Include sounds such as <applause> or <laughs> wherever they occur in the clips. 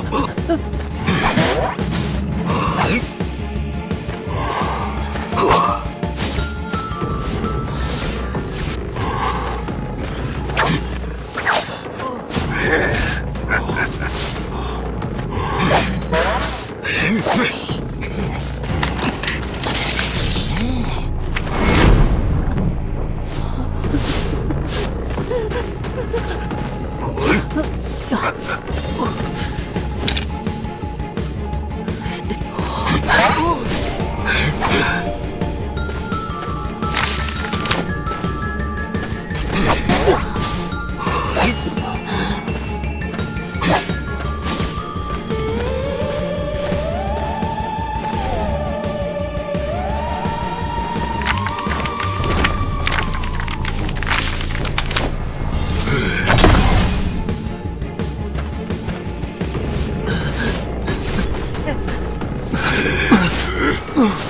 う <laughs> Ha! <sighs> Ugh.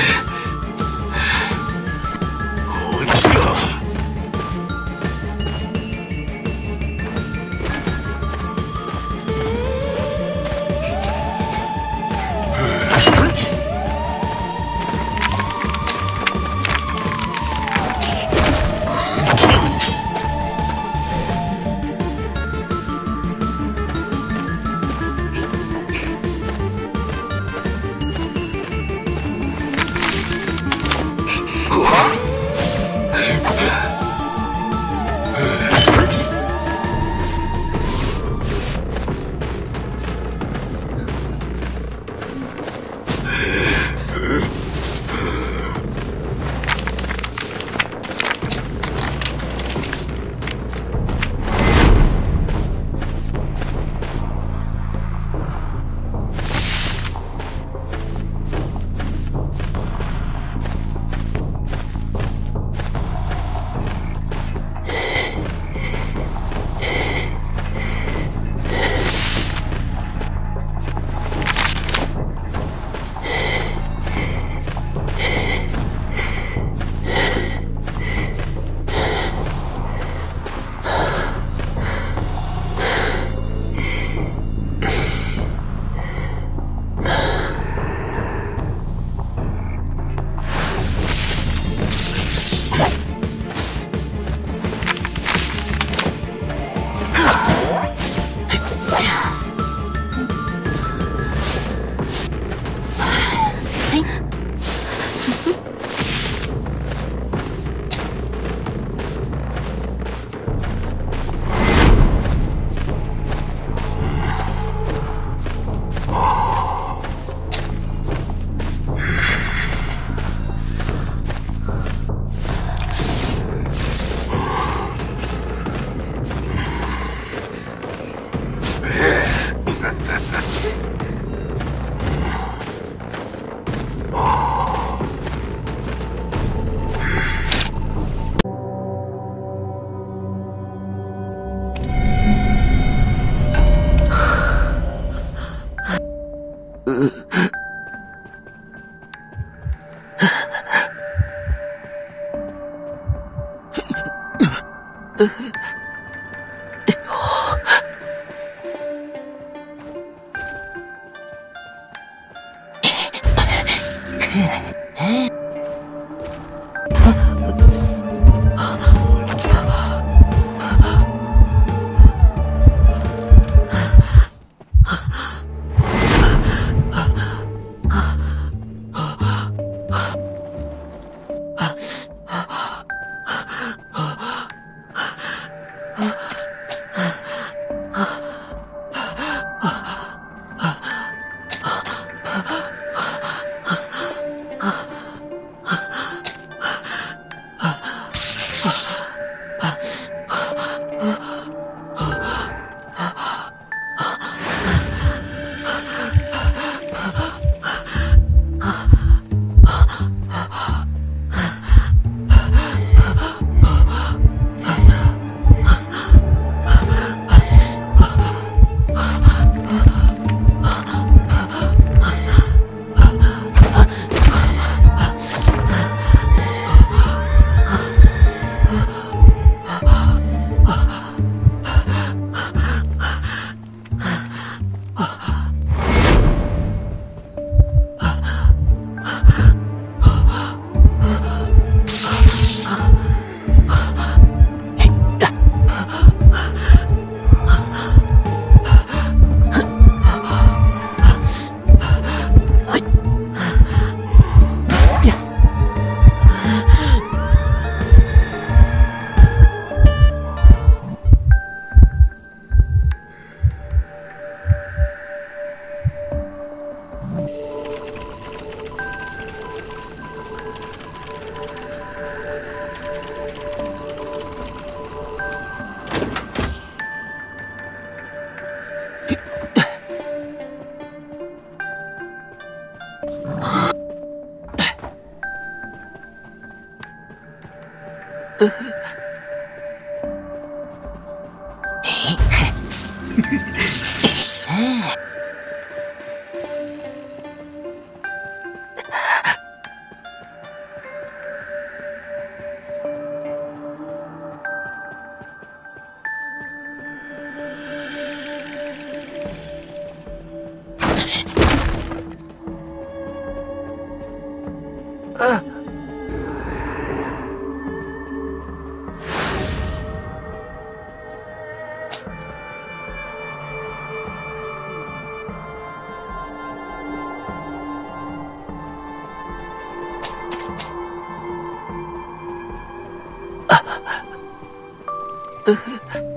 呃